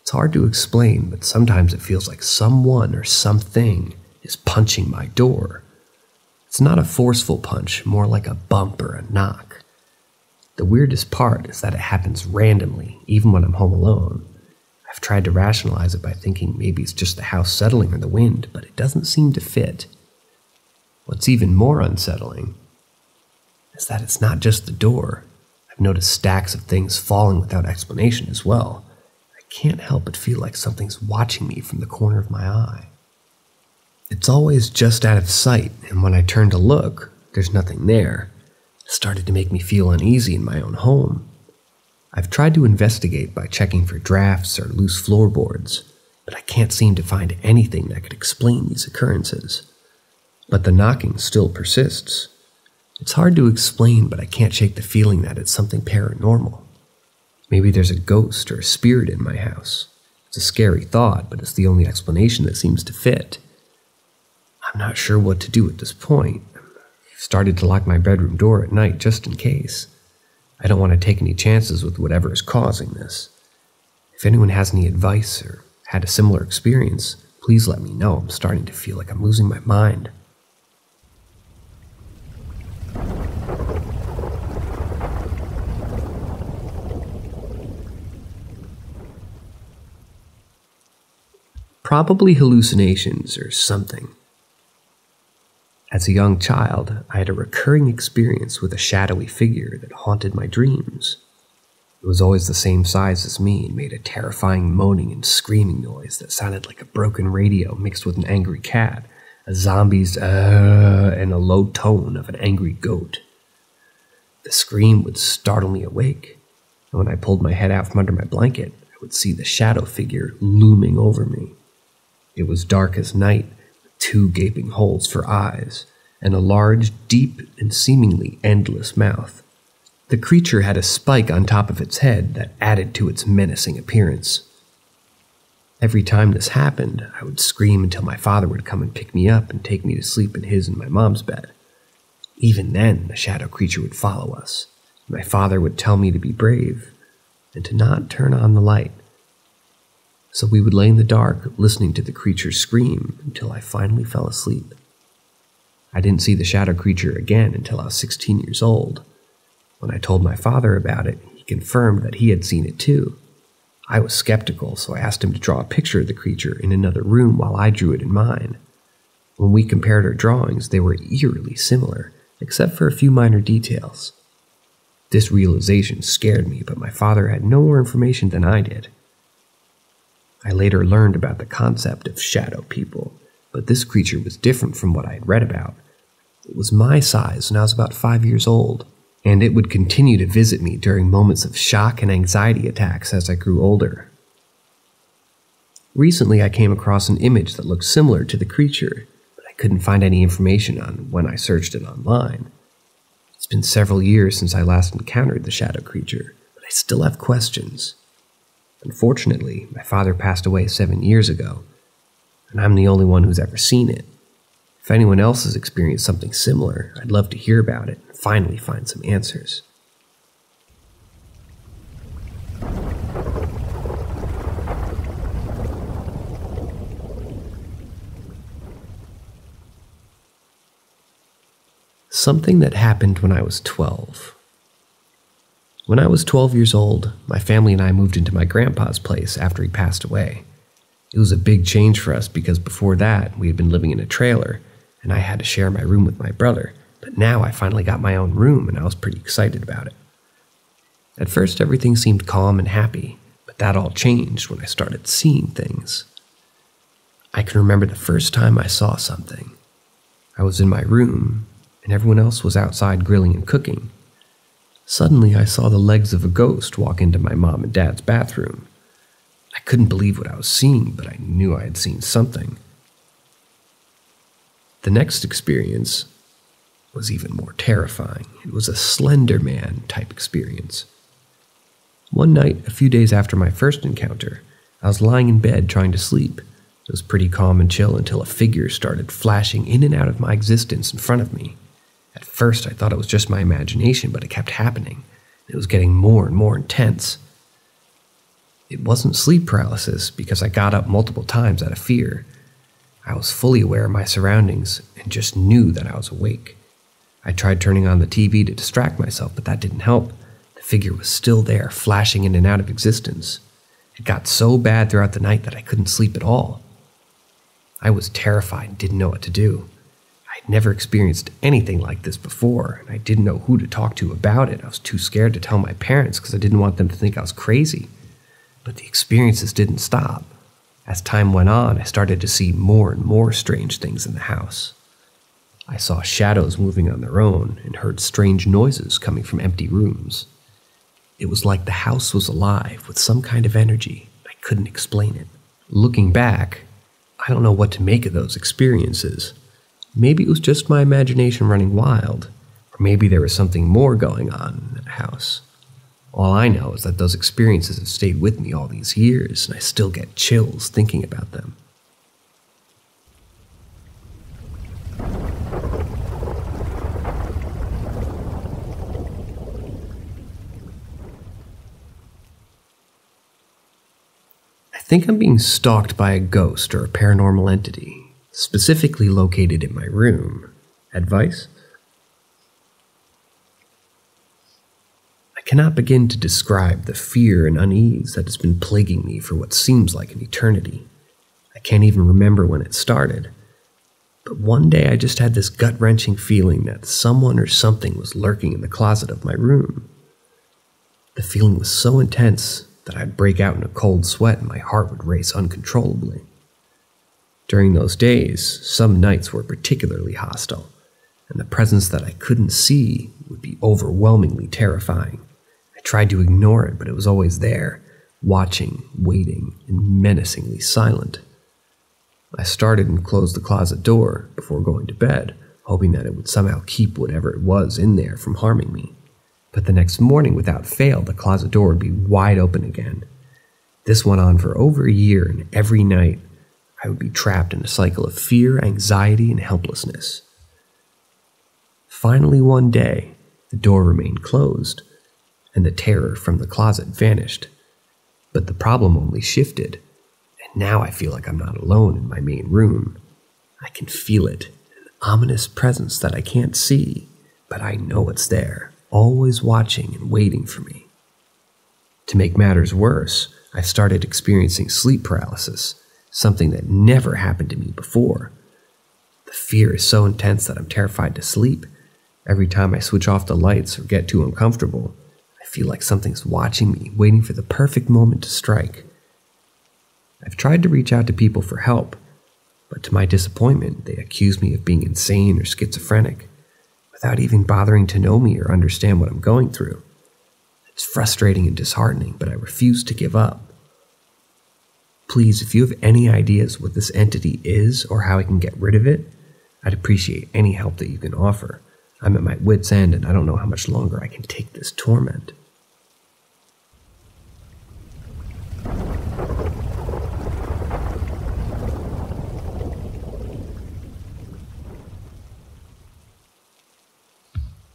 It's hard to explain, but sometimes it feels like someone or something is punching my door. It's not a forceful punch, more like a bump or a knock. The weirdest part is that it happens randomly, even when I'm home alone. I've tried to rationalize it by thinking maybe it's just the house settling or the wind, but it doesn't seem to fit. What's even more unsettling is that it's not just the door. I've noticed stacks of things falling without explanation as well. I can't help but feel like something's watching me from the corner of my eye. It's always just out of sight, and when I turn to look, there's nothing there. It started to make me feel uneasy in my own home. I've tried to investigate by checking for drafts or loose floorboards, but I can't seem to find anything that could explain these occurrences. But the knocking still persists. It's hard to explain, but I can't shake the feeling that it's something paranormal. Maybe there's a ghost or a spirit in my house. It's a scary thought, but it's the only explanation that seems to fit. I'm not sure what to do at this point. I've started to lock my bedroom door at night just in case. I don't want to take any chances with whatever is causing this. If anyone has any advice or had a similar experience, please let me know. I'm starting to feel like I'm losing my mind. Probably hallucinations or something. As a young child, I had a recurring experience with a shadowy figure that haunted my dreams. It was always the same size as me and made a terrifying moaning and screaming noise that sounded like a broken radio mixed with an angry cat, a zombie's uh, and a low tone of an angry goat. The scream would startle me awake, and when I pulled my head out from under my blanket, I would see the shadow figure looming over me. It was dark as night, with two gaping holes for eyes, and a large, deep, and seemingly endless mouth. The creature had a spike on top of its head that added to its menacing appearance. Every time this happened, I would scream until my father would come and pick me up and take me to sleep in his and my mom's bed. Even then, the shadow creature would follow us. My father would tell me to be brave and to not turn on the light. So we would lay in the dark, listening to the creature scream until I finally fell asleep. I didn't see the shadow creature again until I was 16 years old. When I told my father about it, he confirmed that he had seen it too. I was skeptical, so I asked him to draw a picture of the creature in another room while I drew it in mine. When we compared our drawings, they were eerily similar, except for a few minor details. This realization scared me, but my father had no more information than I did. I later learned about the concept of shadow people, but this creature was different from what I had read about. It was my size when I was about five years old, and it would continue to visit me during moments of shock and anxiety attacks as I grew older. Recently, I came across an image that looked similar to the creature, but I couldn't find any information on when I searched it online. It's been several years since I last encountered the shadow creature, but I still have questions. Unfortunately, my father passed away seven years ago, and I'm the only one who's ever seen it. If anyone else has experienced something similar, I'd love to hear about it and finally find some answers. Something that happened when I was 12. When I was 12 years old, my family and I moved into my grandpa's place after he passed away. It was a big change for us because before that, we had been living in a trailer and I had to share my room with my brother. But now I finally got my own room and I was pretty excited about it. At first, everything seemed calm and happy, but that all changed when I started seeing things. I can remember the first time I saw something. I was in my room, and everyone else was outside grilling and cooking. Suddenly, I saw the legs of a ghost walk into my mom and dad's bathroom. I couldn't believe what I was seeing, but I knew I had seen something. The next experience was even more terrifying. It was a Slender Man type experience. One night, a few days after my first encounter, I was lying in bed trying to sleep. It was pretty calm and chill until a figure started flashing in and out of my existence in front of me. At first, I thought it was just my imagination, but it kept happening. It was getting more and more intense. It wasn't sleep paralysis because I got up multiple times out of fear. I was fully aware of my surroundings and just knew that I was awake. I tried turning on the TV to distract myself, but that didn't help. The figure was still there, flashing in and out of existence. It got so bad throughout the night that I couldn't sleep at all. I was terrified and didn't know what to do. I'd never experienced anything like this before, and I didn't know who to talk to about it. I was too scared to tell my parents because I didn't want them to think I was crazy. But the experiences didn't stop. As time went on, I started to see more and more strange things in the house. I saw shadows moving on their own and heard strange noises coming from empty rooms. It was like the house was alive with some kind of energy. I couldn't explain it. Looking back, I don't know what to make of those experiences. Maybe it was just my imagination running wild, or maybe there was something more going on in that house. All I know is that those experiences have stayed with me all these years, and I still get chills thinking about them. I think I'm being stalked by a ghost or a paranormal entity, specifically located in my room. Advice? I cannot begin to describe the fear and unease that has been plaguing me for what seems like an eternity. I can't even remember when it started. But one day I just had this gut wrenching feeling that someone or something was lurking in the closet of my room. The feeling was so intense that I'd break out in a cold sweat and my heart would race uncontrollably. During those days, some nights were particularly hostile, and the presence that I couldn't see would be overwhelmingly terrifying. I tried to ignore it, but it was always there, watching, waiting, and menacingly silent. I started and closed the closet door before going to bed, hoping that it would somehow keep whatever it was in there from harming me. But the next morning, without fail, the closet door would be wide open again. This went on for over a year, and every night I would be trapped in a cycle of fear, anxiety, and helplessness. Finally, one day, the door remained closed, and the terror from the closet vanished. But the problem only shifted, and now I feel like I'm not alone in my main room. I can feel it, an ominous presence that I can't see, but I know it's there, always watching and waiting for me. To make matters worse, I've started experiencing sleep paralysis, something that never happened to me before. The fear is so intense that I'm terrified to sleep. Every time I switch off the lights or get too uncomfortable, I feel like something's watching me, waiting for the perfect moment to strike. I've tried to reach out to people for help, but to my disappointment, they accuse me of being insane or schizophrenic without even bothering to know me or understand what I'm going through. It's frustrating and disheartening, but I refuse to give up. Please, if you have any ideas what this entity is or how I can get rid of it, I'd appreciate any help that you can offer. I'm at my wits' end and I don't know how much longer I can take this torment.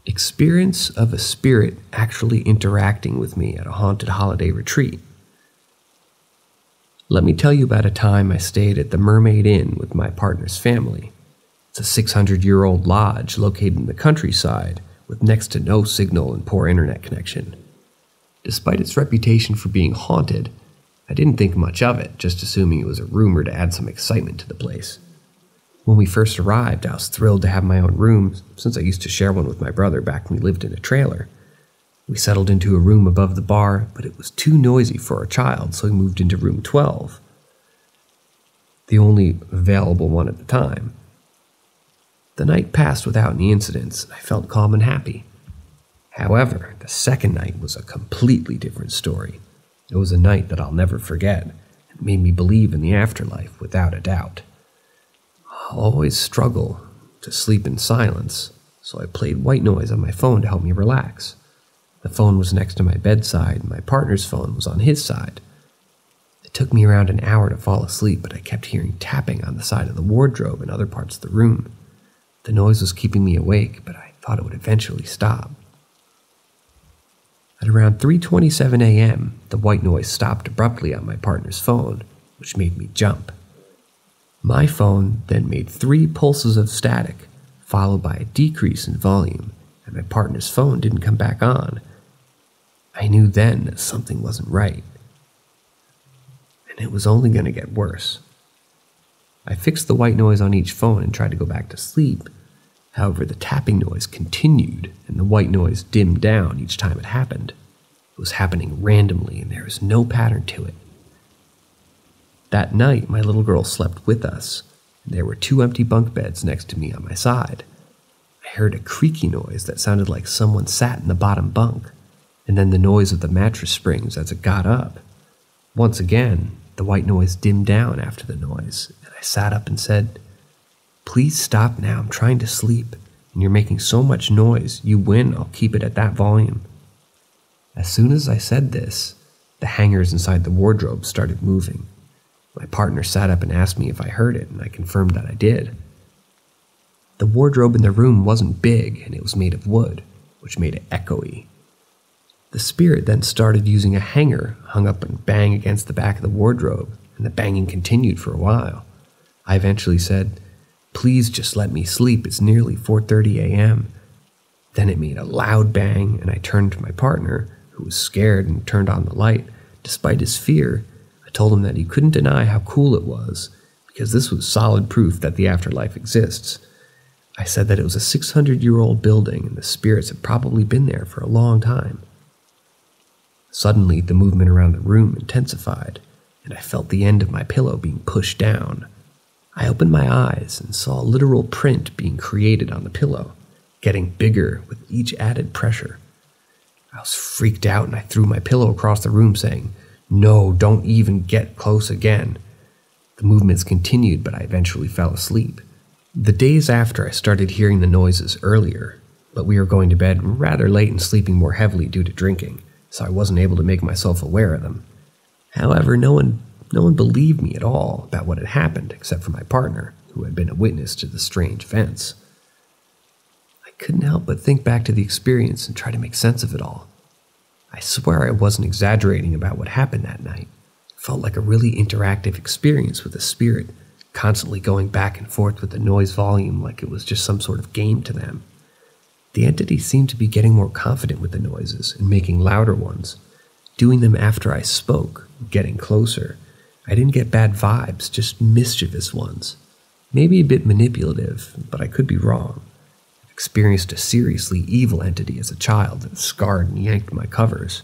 Experience of a spirit actually interacting with me at a haunted holiday retreat. Let me tell you about a time I stayed at the Mermaid Inn with my partner's family. It's a 600 year old lodge located in the countryside with next to no signal and poor internet connection. Despite its reputation for being haunted, I didn't think much of it, just assuming it was a rumor to add some excitement to the place. When we first arrived, I was thrilled to have my own room since I used to share one with my brother back when we lived in a trailer. We settled into a room above the bar, but it was too noisy for a child, so we moved into room 12, the only available one at the time. The night passed without any incidents, and I felt calm and happy. However, the second night was a completely different story. It was a night that I'll never forget. It made me believe in the afterlife without a doubt. I'll always struggle to sleep in silence, so I played white noise on my phone to help me relax. The phone was next to my bedside, and my partner's phone was on his side. It took me around an hour to fall asleep, but I kept hearing tapping on the side of the wardrobe and other parts of the room. The noise was keeping me awake, but I thought it would eventually stop. At around 3:27 a.m., the white noise stopped abruptly on my partner's phone, which made me jump. My phone then made 3 pulses of static, followed by a decrease in volume, and my partner's phone didn't come back on. I knew then that something wasn't right. And it was only going to get worse. I fixed the white noise on each phone and tried to go back to sleep, However, the tapping noise continued, and the white noise dimmed down each time it happened. It was happening randomly, and there was no pattern to it. That night, my little girl slept with us, and there were two empty bunk beds next to me on my side. I heard a creaky noise that sounded like someone sat in the bottom bunk, and then the noise of the mattress springs as it got up. Once again, the white noise dimmed down after the noise, and I sat up and said, Please stop now. I'm trying to sleep, and you're making so much noise. You win. I'll keep it at that volume. As soon as I said this, the hangers inside the wardrobe started moving. My partner sat up and asked me if I heard it, and I confirmed that I did. The wardrobe in the room wasn't big, and it was made of wood, which made it echoey. The spirit then started using a hanger hung up and bang against the back of the wardrobe, and the banging continued for a while. I eventually said, Please just let me sleep. It's nearly 4:30 a.m. Then it made a loud bang and I turned to my partner, who was scared and turned on the light. Despite his fear, I told him that he couldn't deny how cool it was because this was solid proof that the afterlife exists. I said that it was a 600 year old building and the spirits had probably been there for a long time. Suddenly, the movement around the room intensified, and I felt the end of my pillow being pushed down. I opened my eyes and saw a literal print being created on the pillow, getting bigger with each added pressure. I was freaked out and I threw my pillow across the room, saying, No, don't even get close again. The movements continued, but I eventually fell asleep. The days after, I started hearing the noises earlier, but we were going to bed rather late and sleeping more heavily due to drinking, so I wasn't able to make myself aware of them. However, no one no one believed me at all about what had happened, except for my partner, who had been a witness to the strange events. I couldn't help but think back to the experience and try to make sense of it all. I swear I wasn't exaggerating about what happened that night. It felt like a really interactive experience with a spirit, constantly going back and forth with the noise volume like it was just some sort of game to them. The entity seemed to be getting more confident with the noises and making louder ones, doing them after I spoke, getting closer, I didn't get bad vibes, just mischievous ones. Maybe a bit manipulative, but I could be wrong. I've experienced a seriously evil entity as a child that scarred and yanked my covers,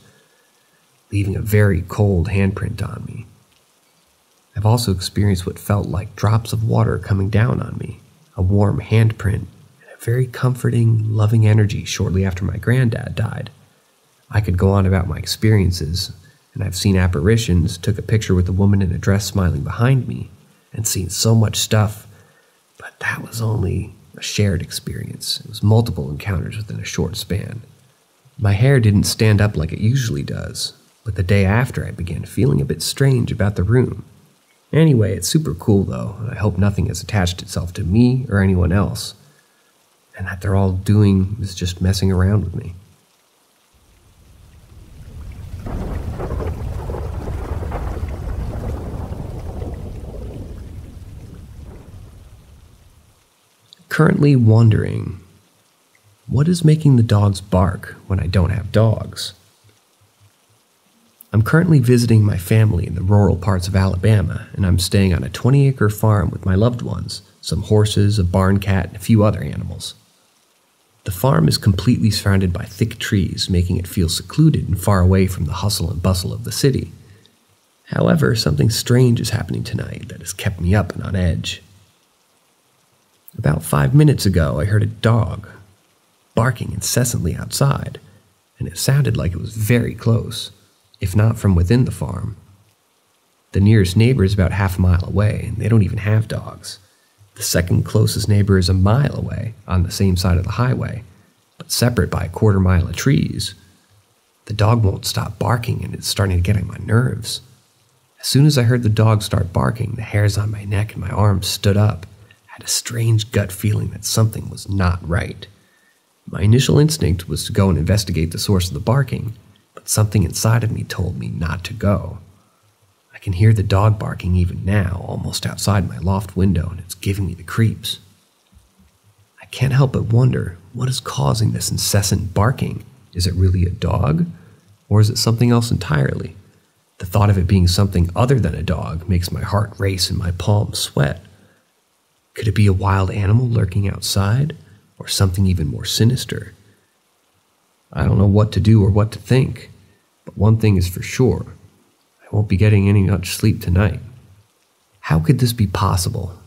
leaving a very cold handprint on me. I've also experienced what felt like drops of water coming down on me, a warm handprint, and a very comforting, loving energy shortly after my granddad died. I could go on about my experiences, and I've seen apparitions, took a picture with a woman in a dress smiling behind me, and seen so much stuff, but that was only a shared experience. It was multiple encounters within a short span. My hair didn't stand up like it usually does, but the day after I began feeling a bit strange about the room. Anyway, it's super cool though, and I hope nothing has attached itself to me or anyone else, and that they're all doing is just messing around with me. Currently wondering what is making the dogs bark when I don't have dogs? I'm currently visiting my family in the rural parts of Alabama, and I'm staying on a 20 acre farm with my loved ones some horses, a barn cat, and a few other animals. The farm is completely surrounded by thick trees, making it feel secluded and far away from the hustle and bustle of the city. However, something strange is happening tonight that has kept me up and on edge. About five minutes ago, I heard a dog barking incessantly outside, and it sounded like it was very close, if not from within the farm. The nearest neighbor is about half a mile away, and they don't even have dogs. The second closest neighbor is a mile away on the same side of the highway, but separate by a quarter mile of trees. The dog won't stop barking, and it's starting to get on my nerves. As soon as I heard the dog start barking, the hairs on my neck and my arms stood up had a strange gut feeling that something was not right. My initial instinct was to go and investigate the source of the barking, but something inside of me told me not to go. I can hear the dog barking even now, almost outside my loft window, and it's giving me the creeps. I can't help but wonder what is causing this incessant barking. Is it really a dog? Or is it something else entirely? The thought of it being something other than a dog makes my heart race and my palms sweat. Could it be a wild animal lurking outside? Or something even more sinister? I don't know what to do or what to think, but one thing is for sure I won't be getting any much sleep tonight. How could this be possible?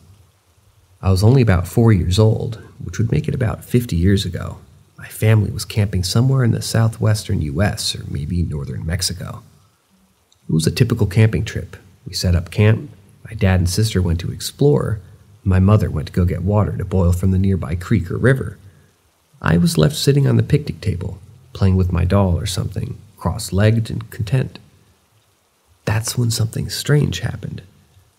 I was only about four years old, which would make it about 50 years ago. My family was camping somewhere in the southwestern US or maybe northern Mexico. It was a typical camping trip. We set up camp, my dad and sister went to explore, my mother went to go get water to boil from the nearby creek or river. I was left sitting on the picnic table, playing with my doll or something, cross legged and content. That's when something strange happened.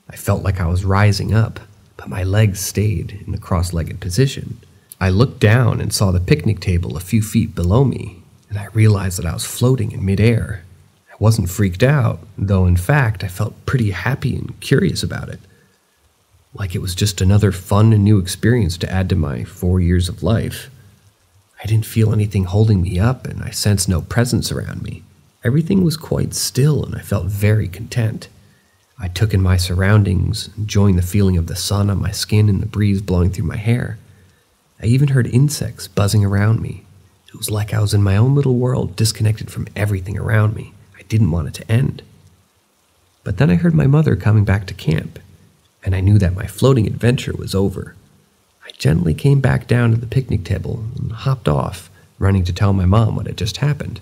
I felt like I was rising up, but my legs stayed in the cross legged position. I looked down and saw the picnic table a few feet below me, and I realized that I was floating in midair. I wasn't freaked out, though in fact I felt pretty happy and curious about it. Like it was just another fun and new experience to add to my four years of life. I didn't feel anything holding me up, and I sensed no presence around me. Everything was quite still, and I felt very content. I took in my surroundings, enjoying the feeling of the sun on my skin and the breeze blowing through my hair. I even heard insects buzzing around me. It was like I was in my own little world, disconnected from everything around me. I didn't want it to end. But then I heard my mother coming back to camp, and I knew that my floating adventure was over. I gently came back down to the picnic table and hopped off, running to tell my mom what had just happened.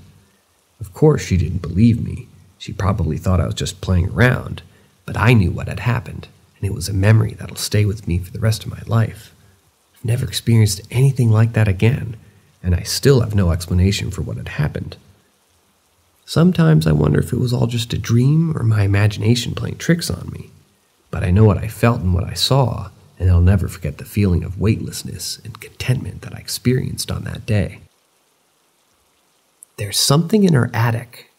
Of course, she didn't believe me. She probably thought I was just playing around, but I knew what had happened, and it was a memory that'll stay with me for the rest of my life. I've never experienced anything like that again, and I still have no explanation for what had happened. Sometimes I wonder if it was all just a dream or my imagination playing tricks on me. But I know what I felt and what I saw, and I'll never forget the feeling of weightlessness and contentment that I experienced on that day. There's something in our attic.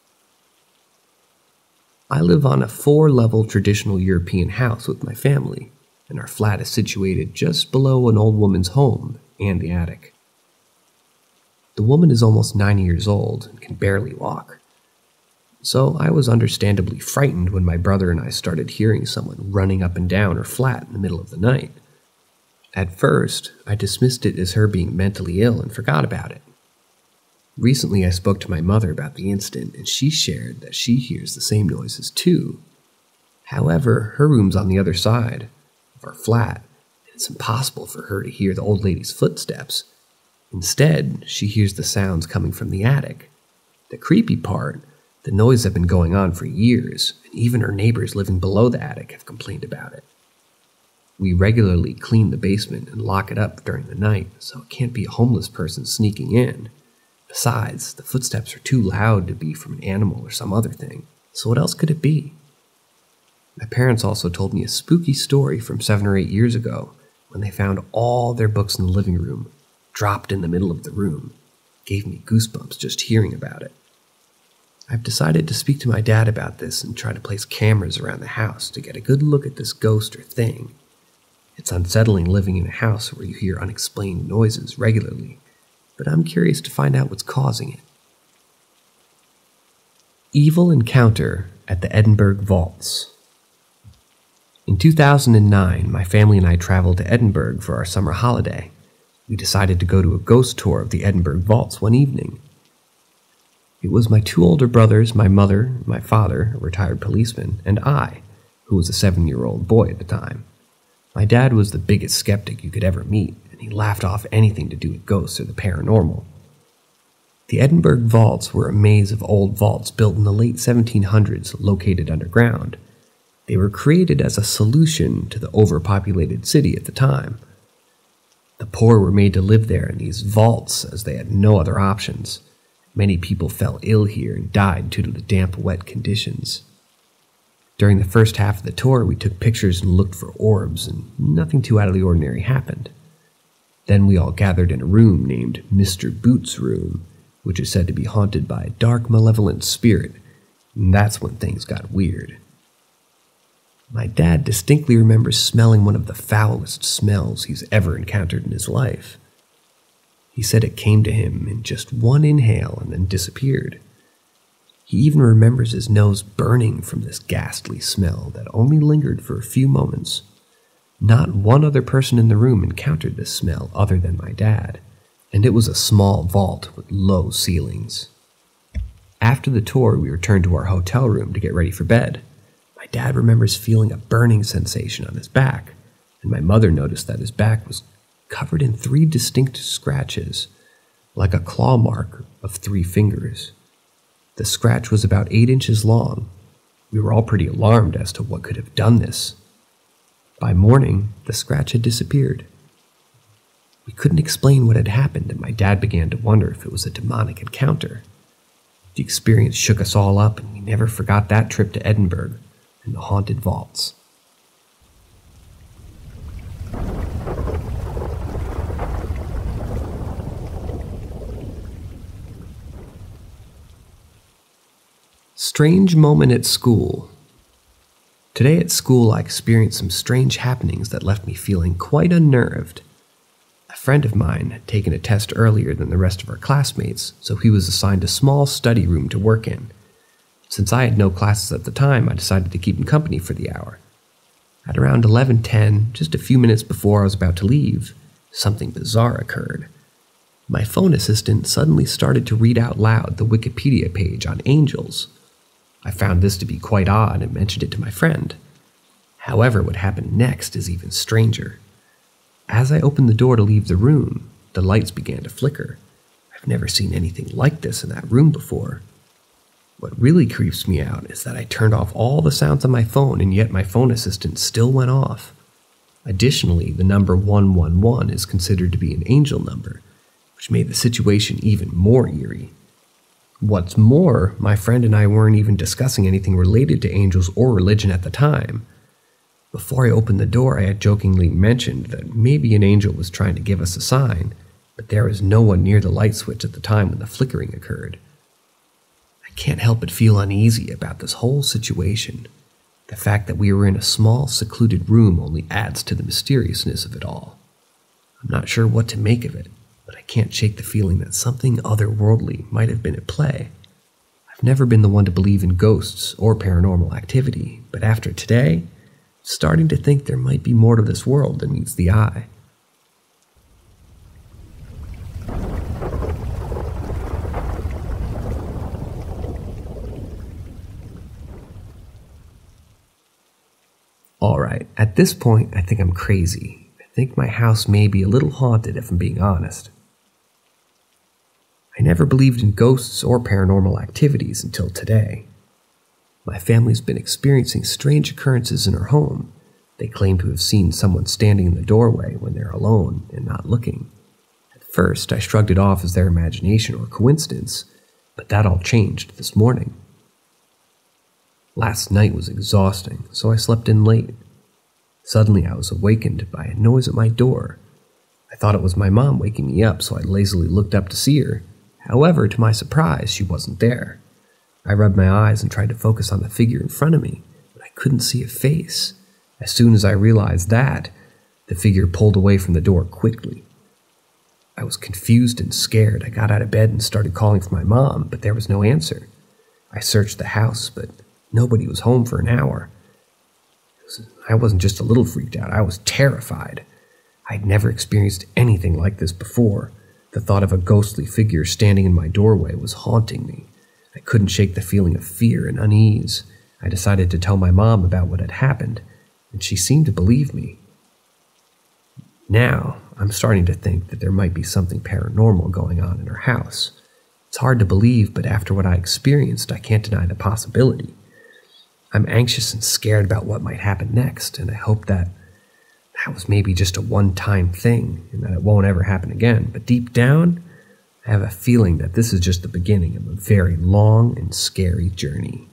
I live on a four level traditional European house with my family, and our flat is situated just below an old woman's home and the attic. The woman is almost 90 years old and can barely walk. So I was understandably frightened when my brother and I started hearing someone running up and down her flat in the middle of the night. At first, I dismissed it as her being mentally ill and forgot about it. Recently, I spoke to my mother about the incident, and she shared that she hears the same noises too. However, her room's on the other side of our flat, and it's impossible for her to hear the old lady's footsteps. Instead, she hears the sounds coming from the attic. The creepy part the noise had been going on for years, and even her neighbors living below the attic have complained about it. We regularly clean the basement and lock it up during the night, so it can't be a homeless person sneaking in. Besides, the footsteps are too loud to be from an animal or some other thing, so what else could it be? My parents also told me a spooky story from seven or eight years ago when they found all their books in the living room, dropped in the middle of the room. gave me goosebumps just hearing about it. I've decided to speak to my dad about this and try to place cameras around the house to get a good look at this ghost or thing. It's unsettling living in a house where you hear unexplained noises regularly but I'm curious to find out what's causing it. Evil Encounter at the Edinburgh Vaults. In 2009, my family and I traveled to Edinburgh for our summer holiday. We decided to go to a ghost tour of the Edinburgh Vaults one evening. It was my two older brothers, my mother, my father, a retired policeman, and I, who was a seven year old boy at the time. My dad was the biggest skeptic you could ever meet, and he laughed off anything to do with ghosts or the paranormal. The Edinburgh vaults were a maze of old vaults built in the late 1700s located underground. They were created as a solution to the overpopulated city at the time. The poor were made to live there in these vaults as they had no other options. Many people fell ill here and died due to the damp, wet conditions. During the first half of the tour, we took pictures and looked for orbs, and nothing too out of the ordinary happened. Then we all gathered in a room named Mr. Boots' Room, which is said to be haunted by a dark, malevolent spirit, and that's when things got weird. My dad distinctly remembers smelling one of the foulest smells he's ever encountered in his life. He said it came to him in just one inhale and then disappeared. He even remembers his nose burning from this ghastly smell that only lingered for a few moments. Not one other person in the room encountered this smell other than my dad, and it was a small vault with low ceilings. After the tour, we returned to our hotel room to get ready for bed. My dad remembers feeling a burning sensation on his back, and my mother noticed that his back was covered in three distinct scratches, like a claw mark of three fingers. The scratch was about eight inches long. We were all pretty alarmed as to what could have done this. By morning, the scratch had disappeared. We couldn't explain what had happened, and my dad began to wonder if it was a demonic encounter. The experience shook us all up, and we never forgot that trip to Edinburgh and the haunted vaults. Strange moment at school. Today at school, I experienced some strange happenings that left me feeling quite unnerved. A friend of mine had taken a test earlier than the rest of our classmates, so he was assigned a small study room to work in. Since I had no classes at the time, I decided to keep him company for the hour. At around 11:10, just a few minutes before I was about to leave, something bizarre occurred. My phone assistant suddenly started to read out loud the Wikipedia page on angels. I found this to be quite odd and mentioned it to my friend. However, what happened next is even stranger. As I opened the door to leave the room, the lights began to flicker. I've never seen anything like this in that room before. What really creeps me out is that I turned off all the sounds on my phone and yet my phone assistant still went off. Additionally, the number 111 is considered to be an angel number, which made the situation even more eerie. What's more, my friend and I weren't even discussing anything related to angels or religion at the time. Before I opened the door, I had jokingly mentioned that maybe an angel was trying to give us a sign, but there was no one near the light switch at the time when the flickering occurred. I can't help but feel uneasy about this whole situation. The fact that we were in a small, secluded room only adds to the mysteriousness of it all. I'm not sure what to make of it can't shake the feeling that something otherworldly might have been at play. I've never been the one to believe in ghosts or paranormal activity, but after today, I'm starting to think there might be more to this world than meets the eye. Alright, at this point, I think I'm crazy. I think my house may be a little haunted if I'm being honest. I never believed in ghosts or paranormal activities until today. My family's been experiencing strange occurrences in our home. They claim to have seen someone standing in the doorway when they're alone and not looking. At first, I shrugged it off as their imagination or coincidence, but that all changed this morning. Last night was exhausting, so I slept in late. Suddenly, I was awakened by a noise at my door. I thought it was my mom waking me up, so I lazily looked up to see her. However, to my surprise, she wasn't there. I rubbed my eyes and tried to focus on the figure in front of me, but I couldn't see a face. As soon as I realized that, the figure pulled away from the door quickly. I was confused and scared. I got out of bed and started calling for my mom, but there was no answer. I searched the house, but nobody was home for an hour. I wasn't just a little freaked out, I was terrified. I'd never experienced anything like this before. The thought of a ghostly figure standing in my doorway was haunting me. I couldn't shake the feeling of fear and unease. I decided to tell my mom about what had happened, and she seemed to believe me. Now, I'm starting to think that there might be something paranormal going on in her house. It's hard to believe, but after what I experienced, I can't deny the possibility. I'm anxious and scared about what might happen next, and I hope that that was maybe just a one time thing and that it won't ever happen again. But deep down, I have a feeling that this is just the beginning of a very long and scary journey.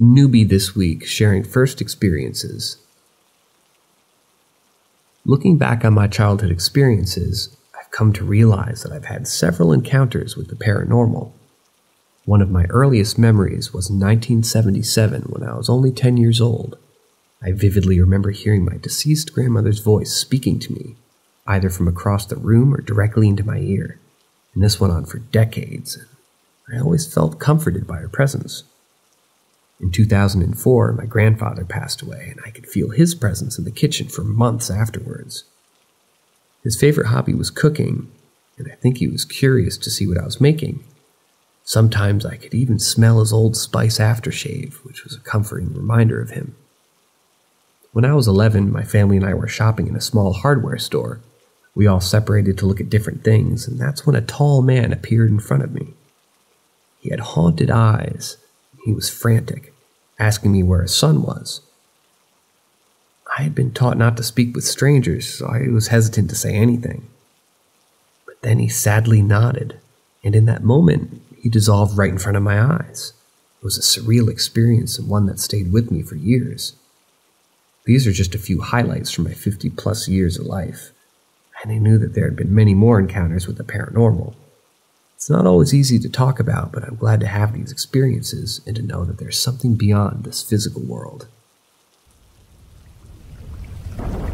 Newbie this week sharing first experiences. Looking back on my childhood experiences, come to realize that I've had several encounters with the paranormal. One of my earliest memories was in 1977 when I was only 10 years old. I vividly remember hearing my deceased grandmother's voice speaking to me, either from across the room or directly into my ear, and this went on for decades. I always felt comforted by her presence. In 2004, my grandfather passed away, and I could feel his presence in the kitchen for months afterwards. His favorite hobby was cooking, and I think he was curious to see what I was making. Sometimes I could even smell his old spice aftershave, which was a comforting reminder of him. When I was 11, my family and I were shopping in a small hardware store. We all separated to look at different things, and that's when a tall man appeared in front of me. He had haunted eyes. He was frantic, asking me where his son was. I had been taught not to speak with strangers, so I was hesitant to say anything. But then he sadly nodded, and in that moment, he dissolved right in front of my eyes. It was a surreal experience and one that stayed with me for years. These are just a few highlights from my 50 plus years of life, and I knew that there had been many more encounters with the paranormal. It's not always easy to talk about, but I'm glad to have these experiences and to know that there's something beyond this physical world. Thank you.